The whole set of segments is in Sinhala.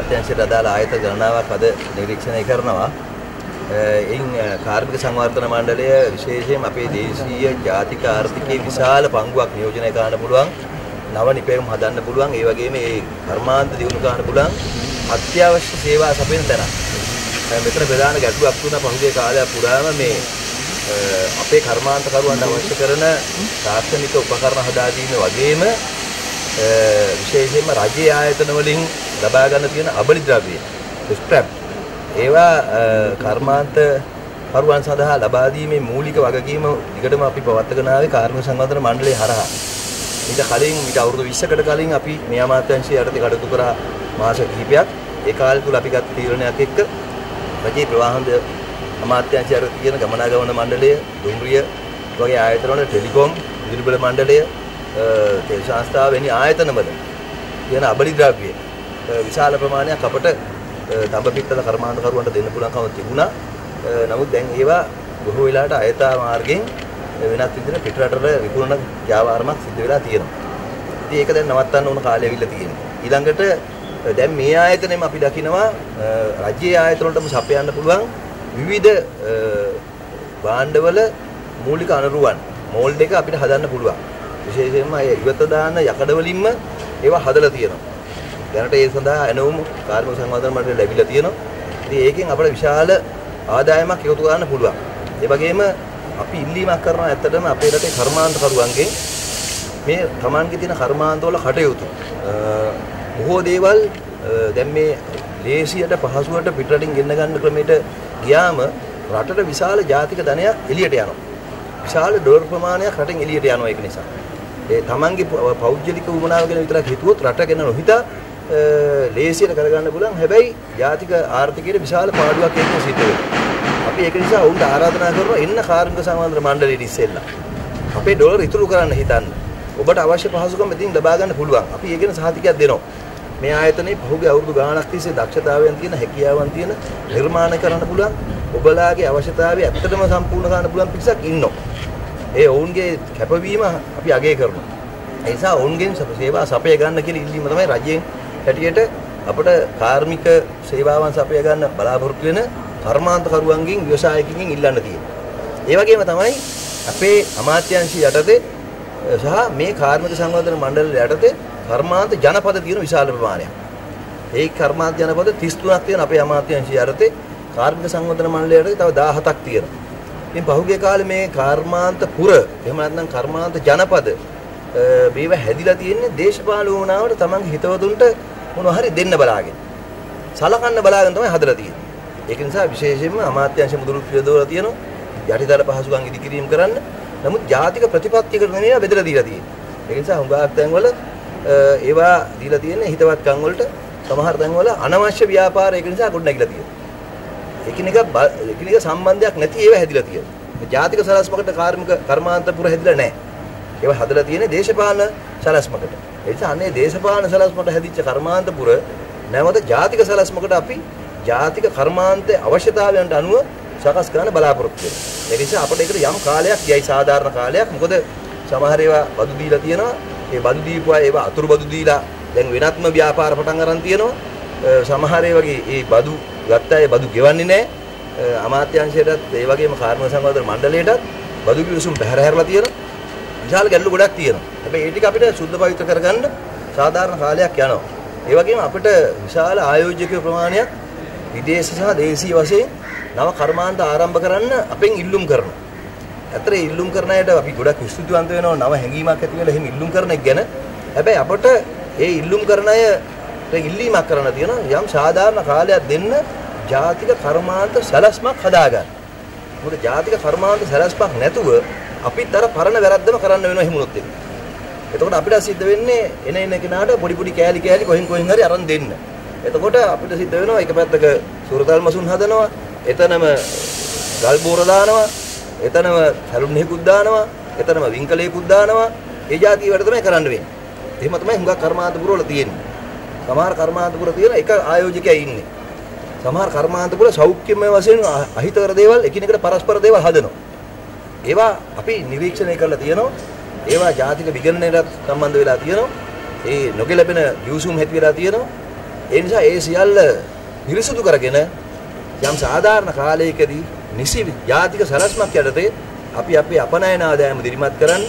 අමාත්‍යංශයට අදාළ ආයත ගණනාවක් අද නිරීක්ෂණය කරනවා. එයින් කාර්මික සංවර්ධන මණ්ඩලය විශේෂයෙන් අපේ දේශීය ජාතික ආර්ථිකයේ විශාල පංගුවක් නියෝජනය කරන්න පුළුවන්. නව නිපැයුම් හදන්න පුළුවන්. ඒ වගේම මේ කර්මාන්ත දියුණු කරන්න පුළුවන් අත්‍යවශ්‍ය සේවා සපයන තැන. මෙතන ප්‍රධාන ගැටලුවක් වුණා පහුගිය කාලයක් පුරාම මේ අපේ කර්මාන්තකරුවන්ට අවශ්‍ය කරන තාක්ෂණික උපකරණ හදා දීම වගේම විශේෂයෙන්ම රජයේ ආයතන වලින් ලබා ගන්න තියෙන අබලි ද්‍රව්‍ය ස්ක්‍රැප් ඒවා කර්මාන්ත කරුවන් සඳහා ලබා දීමේ මූලික වගකීම දිගටම අපි පවත්වාගෙන ආවේ කාර්මික සංවර්ධන මණ්ඩලය හරහා. ඊට කලින් ඊට අවුරුදු 20කට කලින් අපි මේ අමාත්‍යාංශය යටතේ කටයුතු කරා මාස කිහිපයක්. ඒ කාලය තුල අපි ගත් තීරණයක් එක්ක රජයේ ප්‍රවාහන අමාත්‍යාංශය යටතේ තියෙන ගමනාගමන මණ්ඩලය, දුම්රිය වගේ ආයතන වල ටෙලිකොම්, විදුලි බල මණ්ඩලය, තෙල් සංස්ථාව වැනි ආයතනවල තියෙන අබලි ද්‍රව්‍ය විශාල ප්‍රමාණයක් අපට තඹ පිටතල කර්මාන්තකරුවන්ට දෙන්න පුළුවන්කම තිබුණා. නමුත් දැන් ඒවා බොහෝ වෙලාවට අයථා මාර්ගයෙන් වෙනත් විදිහට පිටරටට විකුණන ව්‍යාපාරමක් සිද්ධ වෙලා තියෙනවා. ඉතින් ඒක දැන් නවත්තන්න ඕන කාලය ඇවිල්ලා තියෙනවා. ඊළඟට දැන් මේ ආයතනෙම අපි දකිනවා රජයේ ආයතන වලටම සපයන්න පුළුවන් විවිධ භාණ්ඩවල මූලික අනුරුවන් මෝල්ඩ් එක අපිට හදන්න පුළුවන්. විශේෂයෙන්ම අය ඉවත දාන යකඩ වලින්ම ඒවා හදලා තියෙනවා. දැනට ඒ සඳහා ඇනවුම් කාර්මික සංවර්ධන මණ්ඩලය ලැබිලා තියෙනවා. ඉතින් ඒකෙන් අපිට විශාල ආදායමක් එකතු කරන්න පුළුවන්. ඒ වගේම අපි ඉල්ලීමක් කරනවා ඇත්තටම අපේ රටේ කර්මාන්තකරුවන්ගෙන් මේ Tamanගේ තියෙන කර්මාන්තවල කටයුතු බොහෝ දේවල් දැන් මේ ලේසියට පහසුවට පිටරටින් ගෙන්න ගන්න ක්‍රමයට ගියාම රටට විශාල ජාතික ධනයක් එළියට යනවා. විශාල ඩොලර් ප්‍රමාණයක් රටෙන් එළියට යනවා ඒක නිසා. ඒ තමන්ගේ පෞද්ගලික උවමනාව ගැන විතරක් හිතුවොත් රට ගැන නොහිතා ලේසියට කරගන්න පුළුවන්. හැබැයි ජාතික ආර්ථිකයේ විශාල පාඩුවක් එක්ක සිද්ධ වෙනවා. අපි ඒක නිසා උන්ට ආරාධනා කරනවා එන්න කාර්මික සංවර්ධන මණ්ඩලයට ඉස්සෙල්ලා. අපේ ඩොලර් ඉතුරු කරන්න හිතන්න. ඔබට අවශ්‍ය පහසුකම් ඉතින් ලබා ගන්න පුළුවන්. අපි ඒ ගැන සහතිකයක් දෙනවා. මේ ආයතනයේ පහුගිය අවුරුදු ගාණක් තිස්සේ දක්ෂතාවයන් තියෙන හැකියාවන් තියෙන නිර්මාණ කරන්න පුළුවන් ඔබලාගේ අවශ්‍යතාවය ඇත්තටම සම්පූර්ණ කරන්න පුළුවන් පිරිසක් ඉන්නවා. ඒ ඔවුන්ගේ කැපවීම අපි අගය කරනවා. ඒ නිසා ඔවුන්ගෙන් සේවා සපය ගන්න කියලා ඉල්ලීම තමයි රජයෙන් හැටියට අපට කාර්මික සේවාවන් සපය ගන්න බලාපොරොත්තු වෙන කර්මාන්තකරුවන්ගෙන් ව්‍යවසායකින්ගෙන් ඉල්ලන්න තියෙන්නේ. ඒ වගේම තමයි අපේ අමාත්‍යාංශය යටතේ සහ මේ කාර්මික සංවර්ධන මණ්ඩලය යටතේ කර්මාන්ත ජනපද තියෙන විශාල ප්‍රමාණයක්. ඒ කර්මාන්ත ජනපද 33ක් තියෙන අපේ අමාත්‍යාංශය යටතේ කාර්මික සංවර්ධන මණ්ඩලය යටතේ තව 17ක් තියෙනවා. ඉතින් පහුගිය කාලේ මේ කර්මාන්ත පුර එහෙම නැත්නම් කර්මාන්ත ජනපද මේව හැදිලා තියෙන්නේ දේශපාලන වුණාවට තමන්ගේ හිතවතුන්ට මොනවා හරි දෙන්න බලාගෙන. සලකන්න බලාගෙන තමයි හදලා තියෙන්නේ. ඒක නිසා විශේෂයෙන්ම අමාත්‍යාංශ මුදල් පියදවලා තියෙනවා. යටිතල පහසුකම් ඉදිකිරීම කරන්න. නමුත් ජාතික ප්‍රතිපත්තියකට නෙමෙයි බෙදලා දීලා තියෙන්නේ. ඒක නිසා හුඟක් තැන්වල ඒවා දීලා තියෙන්නේ හිතවත්කම් වලට සමහර තැන්වල අනවශ්‍ය ව්‍යාපාර ඒක නිසා ගොඩනැගිලා තියෙනවා. එකිනෙක එකිනෙක සම්බන්ධයක් නැති ඒවා හැදිලා තියෙනවා. ජාතික සලස්මකට කාර්මික කර්මාන්තපුර හැදිලා නැහැ. ඒවා හදලා තියෙන්නේ දේශපාලන සලස්මකට. ඒ නිසා අනේ දේශපාලන සලස්මකට හැදිච්ච කර්මාන්තපුර නැවත ජාතික සලස්මකට අපි ජාතික කර්මාන්ත අවශ්‍යතාවයන්ට අනුව සකස් කරන්න බලාපොරොත්තු වෙනවා. ඒ නිසා අපිට ඒකට යම් කාලයක් යයි සාධාරණ කාලයක්. මොකද සමහර ඒවා බදු දීලා තියෙනවා. ඒ බදු දීපුවා ඒවා අතුරු බදු දීලා දැන් වෙනත්ම ව්‍යාපාර පටන් අරන් තියෙනවා. සමහර ඒ වගේ ඒ බදු ගත්ත අය බදු ගෙවන්නේ නැහැ. අමාත්‍යාංශයටත් ඒ වගේම කාර්මික සංවර්ධන මණ්ඩලයටත් බදු කිවිසුම් බැහැර හැරලා තියෙනවා. විශාල ගැටලු ගොඩක් තියෙනවා. හැබැයි ඒ ටික අපිට සුද්ධ පවිත්‍ර කරගන්න සාධාරණ කාලයක් යනවා. ඒ වගේම අපිට විශාල ආයෝජක ප්‍රමාණයක් විදේශ සහ දේශීය වශයෙන් නව කර්මාන්ත ආරම්භ කරන්න අපෙන් ඉල්ලුම් කරනවා. ඇත්තට ඉල්ලුම් කරන අයට අපි ගොඩක් ස්තුතිවන්ත වෙනවා නව හැඟීමක් ඇති වෙලා එහෙම ඉල්ලුම් කරන එක ගැන. හැබැයි අපට ඒ ඉල්ලුම් කරන අයට ඉල්ලීමක් කරන්න තියෙනවා යම් සාධාරණ කාලයක් දෙන්න ජාතික කර්මාන්ත සැලැස්මක් හදාගන්න. මොකද ජාතික කර්මාන්ත සැලැස්මක් නැතුව අපිත් අර පරණ වැරද්දම කරන්න වෙනවා හිමුනොත් එක්ක. එතකොට අපිට සිද්ධ වෙන්නේ එන එන කෙනාට පොඩි පොඩි කෑලි කෑලි කොහෙන් කොහෙන් හරි අරන් දෙන්න. එතකොට අපිට සිද්ධ වෙනවා එක පැත්තක සුරතල් මසුන් හදනවා, එතනම ගල් බෝර දානවා, එතනම සැලුන්නේකුත් දානවා, එතනම වින්කලේකුත් දානවා. ඒ જાතිය වැඩ තමයි කරන්න වෙන්නේ. එහෙම තමයි හුඟක් කර්මාන්තපුර වල තියෙන්නේ. සමහර කර්මාන්තපුර තියෙන එක ආයෝජකයා ඉන්නේ. සමහර කර්මාන්තපුර සෞඛ්‍යමය වශයෙන් අහිතකර දේවල් එකිනෙකට පරස්පර දේවල් හදනවා. ඒවා අපි නිරීක්ෂණය කරලා තියෙනවා. ඒවා ජාතික විගණනයටත් සම්බන්ධ වෙලා තියෙනවා. ඒ නොගැලපෙන යූසුම් හැටි වෙලා තියෙනවා. ඒ නිසා ඒ සියල්ල පිරිසුදු කරගෙන යම් සාධාරණ කාලයකදී නිසි ජාතික සැලැස්මක් යටතේ අපි අපේ අපනයන ආදායම දිරිමත් කරන්න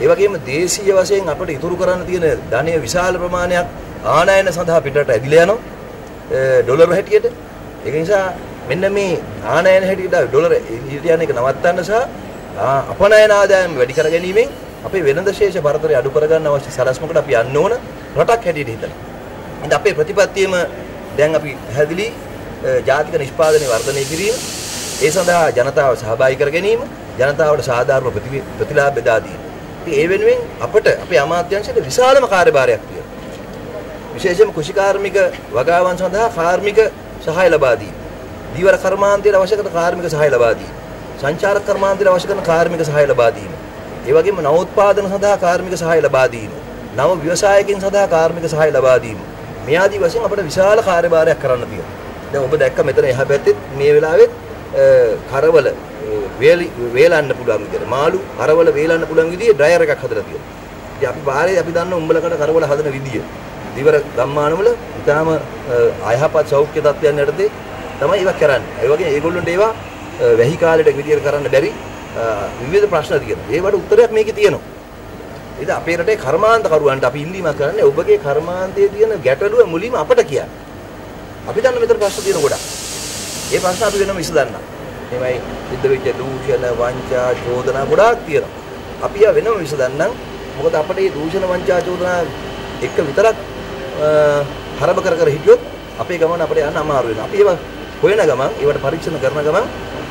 ඒ වගේම දේශීය වශයෙන් අපිට ඉතුරු කරන්න තියෙන ධනය විශාල ප්‍රමාණයක් ආනයන සඳහා පිටරට ඇදිලා යනවා ඩොලර් හැටියට ඒක නිසා මෙන්න මේ ආනයන හැටියට ඩොලර ඉදිරියට යන එක නවත්තන්න සහ අපනයන ආදායම වැඩි කර ගැනීමෙන් අපේ වෙළඳ ශේෂ පරතරය අඩු කරගන්න අවශ්‍ය සලස්මකට අපි යන්න ඕන රටක් හැටියට හිතලා. ඉතින් අපේ ප්‍රතිපත්තියම දැන් අපි පැහැදිලි ජාතික නිෂ්පාදනය වර්ධනය කිරීම ඒ සඳහා ජනතාව සහභාගී කර ගැනීම ජනතාවට සාධාරණ ප්‍රතිලාභ බෙදා දීම. ඉතින් ඒ වෙනුවෙන් අපට අපේ අමාත්‍යාංශයට විශාලම කාර්යභාරයක් තියෙනවා. විශේෂයෙන්ම කුෂිකාර්මික වගාවන් සඳහා කාර්මික සහාය ලබා දීම. දීවර කර්මාන්තයට අවශ්‍ය කරන කාර්මික සහාය ලබා දීම. සංචාරක කර්මාන්තයට අවශ්‍ය කරන කාර්මික සහාය ලබා දීම. ඒ වගේම නවෝත්පාදන සඳහා කාර්මික සහාය ලබා දීම. නව ව්‍යවසායකින් සඳහා කාර්මික සහාය ලබා දීම. මේ ආදී වශයෙන් අපිට විශාල කාර්යභාරයක් කරන්න තියෙනවා. දැන් ඔබ දැක්ක මෙතන එහා පැත්තේ මේ වෙලාවෙත් කරවල වේලන්න පුළුවන් විදිහට මාළු කරවල වේලන්න පුළුවන් විදිහේ ඩ්‍රයර් එකක් හදලා තියෙනවා. ඉතින් අපි බාහිර අපි දන්න උඹලකට කරවල හදන විදිය. දිවර ගම්මානවල ඉතාලම අයහපත් සෞඛ්‍ය තත්ත්වයන් යටතේ තමයි ඒවා කරන්නේ. ඒ වගේ ඒගොල්ලන්ට ඒවා වැහි කාලෙට විදියට කරන්න බැරි විවිධ ප්‍රශ්න තියෙනවා. ඒවට උත්තරයක් මේකේ තියෙනවා. ඉතින් අපේ රටේ කර්මාන්ත කරුවන්ට අපි ඉල්ලීමක් කරන්නේ ඔබගේ කර්මාන්තයේ තියෙන ගැටලුව මුලින්ම අපට කියන්න. අපි දන්න මෙතන ප්‍රශ්න තියෙන ගොඩක්. ඒ ප්‍රශ්න අපි වෙනම විසඳන්න. එමයි සිද්ධ වෙච්ච දූෂණ, වංචා, චෝදනා ගොඩාක් තියෙනවා. අපි ආ වෙනම විසඳන්නම්. මොකද අපිට මේ දූෂණ, වංචා, චෝදනා එක විතරක් හරබ කර කර හිටියොත් අපේ ගමන අපිට යන්න අමාරු වෙනවා. අපි ඒවා හොයන ගමන්, ඒවට පරීක්ෂණ කරන ගමන්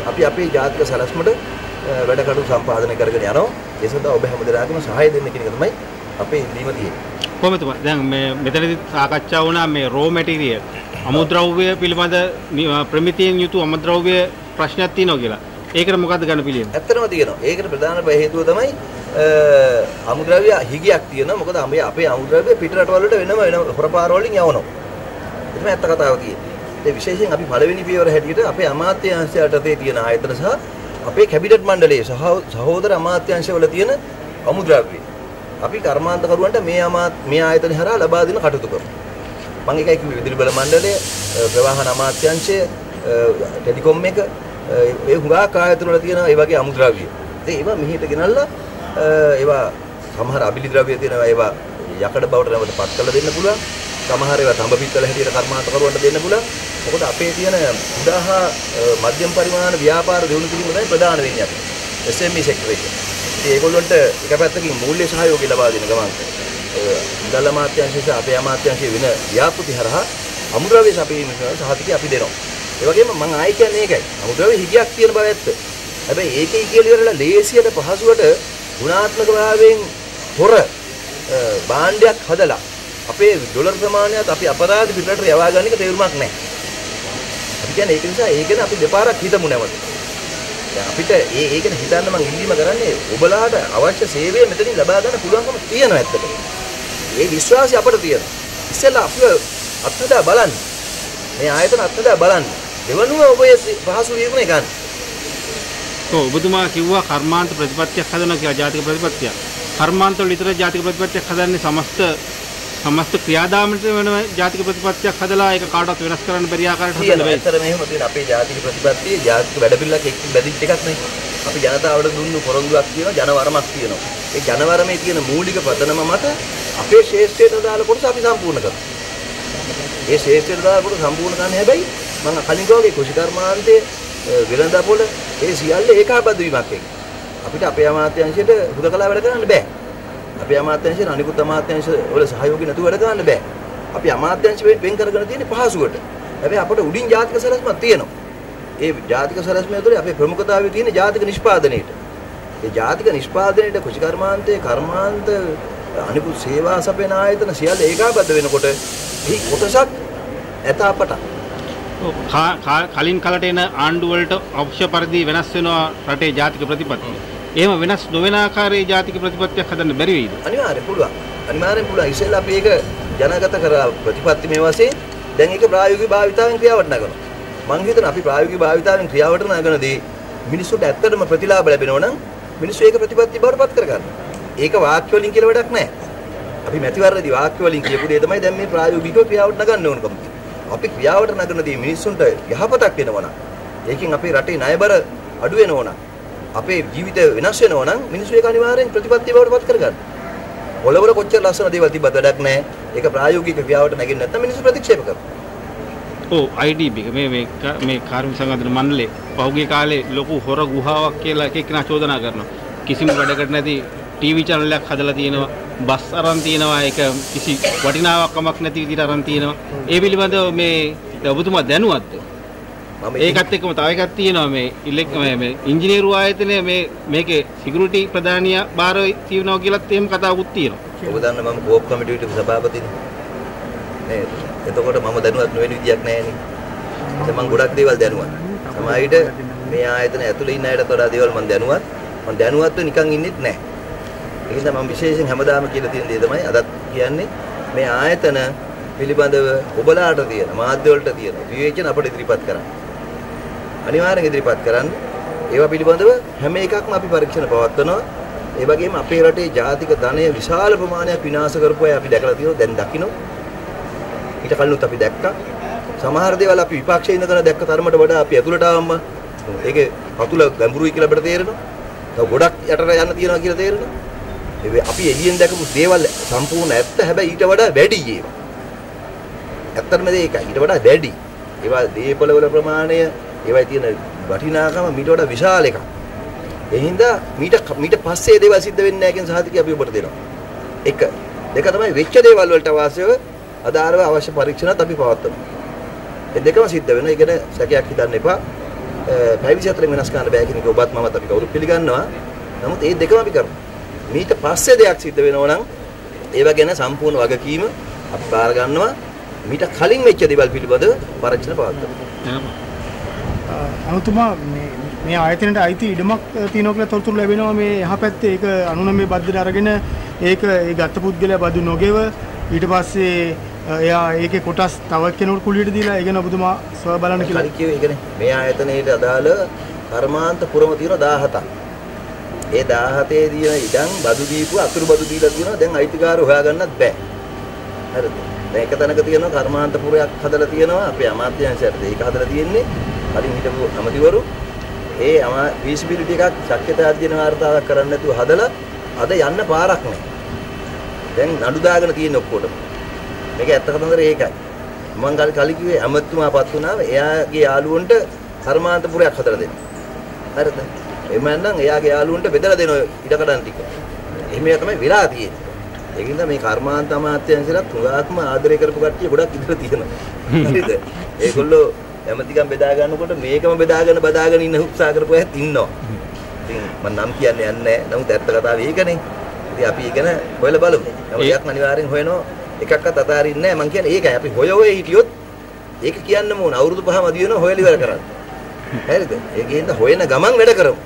අපි අපේ ජාතික සැලැස්මට වැඩ කටයුතු සම්පාදනය කරගෙන යනවා. ඒ සඳහා ඔබ හැමදෙනාටම සහාය දෙන්න කියන එක තමයි අපේ ඉල්ලීම තියෙන්නේ. කොහොමද දැන් මේ මෙතනදී සාකච්ඡා වුණා මේ රෝ මැටීරියල් අමුද්‍රව්‍ය පිළිබඳ ප්‍රමිතියෙන් යුතු අමුද්‍රව්‍ය ප්‍රශ්නයක් තියෙනවා කියලා. ඒකට මොකද්ද ගන්න පිළියම? ඇත්තටම තියෙනවා. ඒකට ප්‍රධාන හේතුව තමයි අමුද්‍රව්‍ය හිගයක් තියෙනවා. මොකද අපේ අපේ අමුද්‍රව්‍ය පිට රටවල් වලට වෙනම වෙන හොරපාර වලින් යවනවා. ඒක ඇත්ත කතාව තියෙන්නේ. ඒ විශේෂයෙන් අපි පළවෙනි පියවර හැටියට අපේ අමාත්‍යාංශය යටතේ තියෙන ආයතන සහ අපේ කැබිනට් මණ්ඩලයේ සහෝදර අමාත්‍යාංශවල තියෙන අමුද්‍රව්‍ය අපි කර්මාන්තකරුවන්ට මේ අමාත් මේ ආයතන හරහා ලබා දෙන කටයුතු කරමු. මම එකයි කිව්වේ විදුලි බල මණ්ඩලය, ප්‍රවාහන අමාත්‍යාංශය, ටෙලිකොම් එක ඒ හුඟක් ආයතන වල තියෙන ඒ වගේ අමුද්‍රව්‍ය. ඉතින් ඒවා මෙහෙට ගෙනල්ලා ඒවා සමහර අබිලි ද්‍රව්‍ය තියෙනවා ඒවා යකඩ බවට නැවත පත් කරලා දෙන්න පුළුවන්. සමහර ඒවා තඹ පිත්තල හැටියට කර්මාන්තකරුවන්ට දෙන්න පුළුවන්. මොකද අපේ තියෙන උදාහා මධ්‍යම පරිමාණ ව්‍යාපාර දියුණු කිරීම තමයි ප්‍රධාන වෙන්නේ අපි. SME සෙක්ටර් එක. ඉතින් ඒගොල්ලොන්ට එක පැත්තකින් මූල්‍ය සහයෝගය ලබා දෙන ගමන් මුදල් අමාත්‍යාංශය සහ අපේ අමාත්‍යාංශය වෙන ව්‍යාපෘති හරහා අමුද්‍රව්‍ය සපයීම සහතිකය අපි දෙනවා. ඒ වගේම මම ආයි කියන්නේ ඒකයි. අමුද්‍රව්‍ය හිගයක් තියෙන බව ඇත්ත. හැබැයි ඒකයි කියලා ඉවරලා ලේසියට පහසුවට ගුණාත්මක භාවයෙන් හොර භාණ්ඩයක් හදලා අපේ ඩොලර් ප්‍රමාණයත් අපි අපරාධ පිටරට යවා ගන්න එක තේරුමක් නැහැ. අපි කියන්නේ ඒක නිසා ඒක ගැන අපි දෙපාරක් හිතමු නැවත. දැන් අපිට ඒ ඒක ගැන හිතන්න මම ඉල්ලීම කරන්නේ ඔබලාට අවශ්‍ය සේවය මෙතනින් ලබා ගන්න පුළුවන්කම තියෙනවා ඇත්තට. ඒ විශ්වාසය අපට තියෙනවා. ඉස්සෙල්ලා අපිව අත්හදා බලන්න. මේ ආයතන අත්හදා බලන්න. දෙවනුව ඔබ පහසු වීමනේ ගන්න. ඔව් ඔබතුමා කිව්වා කර්මාන්ත ප්‍රතිපත්තියක් හදනවා කියලා ජාතික ප්‍රතිපත්තියක්. කර්මාන්ත වල විතර ජාතික ප්‍රතිපත්තියක් හදන්නේ සමස්ත සමස්ත ක්‍රියාදාමයට වෙන ජාතික ප්‍රතිපත්තියක් හදලා ඒක කාටවත් වෙනස් කරන්න බැරි ආකාරයට හදන්න බෑ. ඇත්තට මෙහෙම තියෙන අපේ ජාතික ප්‍රතිපත්තියේ ජාතික වැඩපිළිවෙලක් එක්ක බැඳිච්ච එකක් නේ. අපි ජනතාවට දුන්නු පොරොන්දුවක් තියෙනවා ජනවරමක් තියෙනවා. ඒ ජනවරමේ තියෙන මූලික පදනම මත අපේ ශේෂ්ත්‍රයට දාලා කොටස අපි සම්පූර්ණ කරනවා. ඒ ශේෂ්ත්‍රයට දාලා කොටස සම්පූර්ණ කරන්න හැබැයි මම කලින් කිව්වාගේ කුෂිකර්මාන්තයේ වෙළඳපොළ ඒ සියල්ල ඒකාබද්ධ වීමක් එක්ක. අපිට අපේ අමාත්‍යාංශයට හුදකලා වැඩ කරන්න බෑ. අපේ අමාත්‍යාංශයෙන් අනිකුත් අමාත්‍යාංශ වල සහයෝගය නැතුව වැඩ කරන්න බෑ. අපි අමාත්‍යාංශ වෙන් කරගෙන තියෙන්නේ පහසුවට. හැබැයි අපට උඩින් ජාතික සැලැස්මක් තියෙනවා. ඒ ජාතික සැලැස්ම ඇතුලේ අපේ ප්‍රමුඛතාවය තියෙන ජාතික නිෂ්පාදනයේට. ඒ ජාතික නිෂ්පාදනයේට කුෂිකර්මාන්තයේ කර්මාන්ත අනිකුත් සේවා සපයන ආයතන සියල්ල ඒකාබද්ධ වෙනකොට එහි කොටසක් ඇත අපට. කලින් කලට එන ආණ්ඩු වලට අවශ්‍ය පරිදි වෙනස් වෙනවා රටේ ජාතික ප්‍රතිපත්තිය. එහෙම වෙනස් නොවන ආකාරයේ ජාතික ප්‍රතිපත්තියක් හදන්න බැරි වෙයිද? අනිවාර්යෙන් පුළුවන්. අනිවාර්යෙන් පුළුවන්. ඉතින් අපි ඒක ජනගත කරා ප්‍රතිපත්ති මේ වශයෙන් දැන් ඒක ප්‍රායෝගික භාවිතාවෙන් ක්‍රියාවට නගනවා. මං හිතන අපි ප්‍රායෝගික භාවිතාවෙන් ක්‍රියාවට නගනදී මිනිස්සුන්ට ඇත්තටම ප්‍රතිලාභ ලැබෙනවා නම් මිනිස්සු ඒක ප්‍රතිපත්ති බවට පත් කරගන්නවා. ඒක වාක්‍ය වලින් කියලා වැඩක් නැහැ. අපි මැතිවරණදී වාක්‍ය වලින් කියපු දේ තමයි දැන් මේ ප්‍රායෝගිකව ක්‍රියාවට නගන්න ඕනකම තියෙන්නේ. අපි ක්‍රියාවට නගන දේ මිනිස්සුන්ට යහපතක් වෙනවා නම් ඒකෙන් අපේ රටේ ණයබර අඩු වෙනවා නම් අපේ ජීවිත වෙනස් වෙනවා නම් මිනිස්සු ඒක අනිවාර්යෙන් ප්‍රතිපත්තිය බවට පත් කරගන්න. පොළවල කොච්චර ලස්සන දේවල් තිබ්බත් වැඩක් නැහැ. ඒක ප්‍රායෝගික ක්‍රියාවට නැගෙන්නේ නැත්නම් මිනිස්සු ප්‍රතික්ෂේප කරනවා. ඔව් IDB එක මේ මේ ක- මේ කාර්මික සංගঠন මණ්ඩලේ පහුගිය කාලේ ලොකු හොර ගුහාවක් කියලා එක එක්කෙනා චෝදනා කරනවා. කිසිම වැඩකට නැති ටීවී channel එකක් හදලා තියෙනවා. බස් අරන් තියෙනවා. ඒක කිසි වටිනාකමක් නැති විදිහට අරන් තියෙනවා. ඒ පිළිබඳව මේ ඔබතුමා දැනුවත්ද? ඒකත් එක්කම තව එකක් තියෙනවා මේ ඉලෙක් මේ ඉංජිනේරු ආයතනය මේ මේකේ සිකියුරිටි ප්‍රධානියා බාර තියනවා කියලාත් එහෙම කතාවකුත් තියෙනවා. ඔබ දන්න මම කෝප් කමිටුවට සභාපතිනේ. නේද? එතකොට මම දැනුවත් නොවන විදියක් නැහැ නේ. මම ගොඩක් දේවල් දැනුවත්. සමාජයට මේ ආයතන ඇතුළේ ඉන්න අයට වඩා දේවල් මම දැනුවත්. මම දැනුවත්ව නිකන් ඉන්නෙත් නැහැ. ඒ නිසා මම විශේෂයෙන් හැමදාම කියලා තියෙන දේ තමයි අදත් කියන්නේ මේ ආයතන පිළිබඳව ඔබලාට තියෙන මාධ්‍ය වලට තියෙන විවේචන අපිට ඉදිරිපත් කරන්න. අනිවාර්යෙන් ඉදිරිපත් කරන්න. ඒවා පිළිබඳව හැම එකක්ම අපි පරීක්ෂණ පවත්වනවා. ඒ වගේම අපේ රටේ ජාතික ධනය විශාල ප්‍රමාණයක් විනාශ කරපු අය අපි දැකලා තියෙනවා දැන් දකින්න. ඊට කලිනුත් අපි දැක්කා. සමහර දේවල් අපි විපක්ෂයේ ඉඳගෙන දැක්ක තරමට වඩා අපි ඇතුළට ආවම ඒකේ පතුල ගැඹුරුයි කියලා අපිට තේරෙනවා. තව ගොඩක් යටට යන්න තියෙනවා කියලා තේරෙනවා. ඒ අපි එළියෙන් දැකපු දේවල් සම්පූර්ණ ඇත්ත හැබැයි ඊට වඩා වැඩි ඒවා. ඇත්තටම මේකයි ඊට වඩා වැඩි. ඒවා දීපල වල ප්‍රමාණය ඒවයි තියෙන වටිනාකම මීට වඩා විශාල එකක්. ඒ හින්දා මීට මීට පස්සේ දේවල් සිද්ධ වෙන්නේ නැහැ කියන සහතිකය අපි ඔබට දෙනවා. එක. දෙක තමයි වෙච්ච දේවල් වලට වාසියව අදාළව අවශ්‍ය පරීක්ෂණත් අපි පවත්වනවා. ඒ දෙකම සිද්ධ වෙනවා. ඒ කියන්නේ සැකයක් හිතන්න එපා. පැවිදි අතරින් වෙනස් කරන්න බෑ කියන එක ඔබත් මමත් අපි කවුරු පිළිගන්නවා. නමුත් මේ දෙකම අපි කරමු. මීට පස්සේ දෙයක් සිද්ධ වෙනවා නම් ඒව ගැන සම්පූර්ණ වගකීම අපි බාර ගන්නවා. මීට කලින් වෙච්ච දේවල් පිළිබඳව පරීක්ෂණ පවත්වනවා. අනුතුමා මේ මේ ආයතනයට අයිති ඉඩමක් තියෙනවා කියලා තොරතුරු ලැබෙනවා මේ යහපැත්තේ ඒක 99 බද්දට අරගෙන ඒක ඒ ගත්ත පුද්ගලයා බදු නොගෙව ඊට පස්සේ එයා ඒකේ කොටස් තව කෙනෙකුට කුලියට දීලා ඒ ගැන ඔබතුමා සොයා බලන්න කියලා කලින් කිව්වේ ඒකනේ. මේ ආයතනයේට අදාළ කර්මාන්ත පුරම තියෙන 17ක්. ඒ 17 තියෙන ඉඩම් බදු දීපු අතුරු බදු දීලා තියෙනවා. දැන් අයිතිකාරය හොයාගන්නත් බෑ. හරිද? දැන් එක තැනක තියෙනවා කර්මාන්ත පුරයක් හදලා තියෙනවා. අපේ අමාත්‍යාංශයට ඒක හදලා තියෙන්නේ. කලින් හිටපු අමතිවරු ඒ අමා ෆීසිබිලිටි එකක් ශක්්‍යතා අධ්‍යයන වාර්තාවක් කරන්න නැතුව හදලා අද යන්න පාරක් නැහැ. දැන් නඩු දාගෙන තියෙන ඔක්කොටම. මේක ඇත්ත කතන්දර ඒකයි. මම කල් කලින් කිව්වේ ඇමතුමාපත් වුණාම එයාගේ යාළුවන්ට කර්මාන්තපුරයක් හදලා දෙනවා. හරිද? එමන් නම් එයාගේ යාළුවන්ට බෙදලා දෙනවා ඉඩකඩම් ටික. එහෙම තමයි වෙලා තියෙන්නේ. ඒකින්ද මේ කර්මාන්ත අමාත්‍යාංශලත් හුඟාක්ම ආදරය කරපු කට්ටිය ගොඩක් ඉතර තියෙනවා. හරිද? ඒගොල්ලෝ ඇමතිකම් බෙදා ගන්නකොට මේකම බෙදාගෙන බදාගෙන ඉන්න උත්සාහ කරපු අයත් ඉන්නවා. ඉතින් මම නම් කියන්නේ යන්නේ නැහැ. නමුත් ඇත්ත කතාව ඒකනේ. ඉතින් අපි ඉගෙන හොයලා බලමු. නමුත් ඒ- එකක් අනිවාර්යෙන් හොයනවා. එකක්වත් අතාරින්නේ නැහැ. මම කියන්නේ ඒකයි. අපි හොය හොය හිටියොත් ඒක කියන්නම ඕන. අවුරුදු පහම අධි වෙනවා හොයලා ඉවර කරන්න. හරිද? ඒකෙන්ද හොයන ගමන් වැඩ කරමු.